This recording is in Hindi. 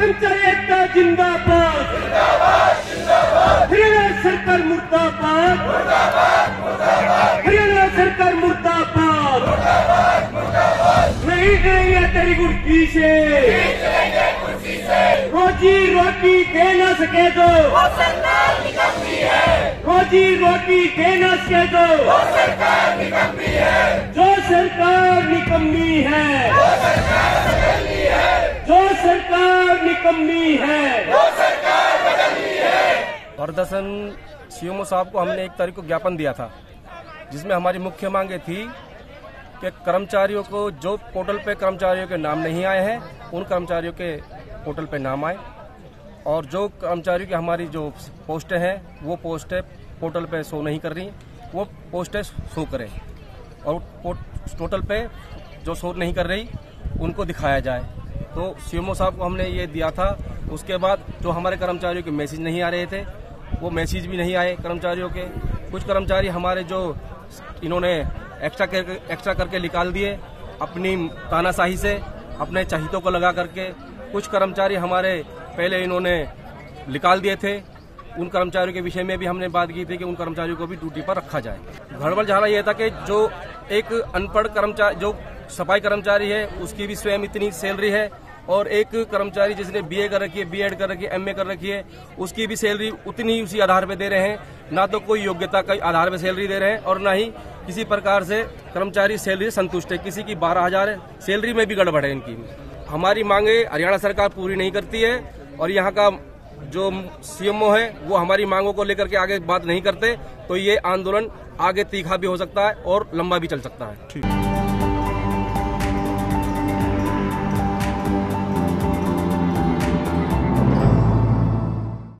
कर्मचारी एकता जिंदाबाद। हरियाणा सरकार मुर्दाबाद। हरियाणा सरकार मुर्दाबाद। नहीं गई है तेरी गुड़की से। रोजी रोटी दे न सके दो रोजी रोटी दे न सके दो जो सरकार निकम्मी है। प्रदर्शन सीएमओ साहब को हमने एक तारीख को ज्ञापन दिया था जिसमें हमारी मुख्य मांगे थी कि कर्मचारियों को जो पोर्टल पे कर्मचारियों के नाम नहीं आए हैं उन कर्मचारियों के पोर्टल पे नाम आए। और जो कर्मचारियों की हमारी जो पोस्टें हैं वो पोस्टें पोर्टल पे शो नहीं कर रही वो पोस्टें शो करें। और पोर्ट- टोटल पे जो शो नहीं कर रही उनको दिखाया जाए। तो सीएमओ साहब को हमने ये दिया था। उसके बाद जो हमारे कर्मचारियों के मैसेज नहीं आ रहे थे वो मैसेज भी नहीं आए कर्मचारियों के। कुछ कर्मचारी हमारे जो इन्होंने एक्स्ट्रा कर, एक्स्ट्रा करके निकाल दिए अपनी तानाशाही से अपने चाहितों को लगा करके। कुछ कर्मचारी हमारे पहले इन्होंने निकाल दिए थे। उन कर्मचारियों के विषय में भी हमने बात की थी कि उन कर्मचारियों को भी ड्यूटी पर रखा जाए। गड़बड़ झाड़ा यह था कि जो एक अनपढ़ कर्मचारी जो सफ़ाई कर्मचारी है, उसकी भी स्वयं इतनी सैलरी है और एक कर्मचारी जिसने बीए कर रखी है बीएड कर रखी है एमए कर रखी है, उसकी भी सैलरी उतनी उसी आधार पर दे रहे हैं। ना तो कोई योग्यता का आधार पर सैलरी दे रहे हैं और ना ही किसी प्रकार से कर्मचारी सैलरी संतुष्ट है। किसी की बारह हज़ार सैलरी में भी गड़बड़ है इनकी। हमारी मांगे हरियाणा सरकार पूरी नहीं करती है और यहाँ का जो सीएमओ है, वो हमारी मांगों को लेकर के आगे बात नहीं करते तो ये आंदोलन आगे तीखा भी हो सकता है और लंबा भी चल सकता है। ठीक।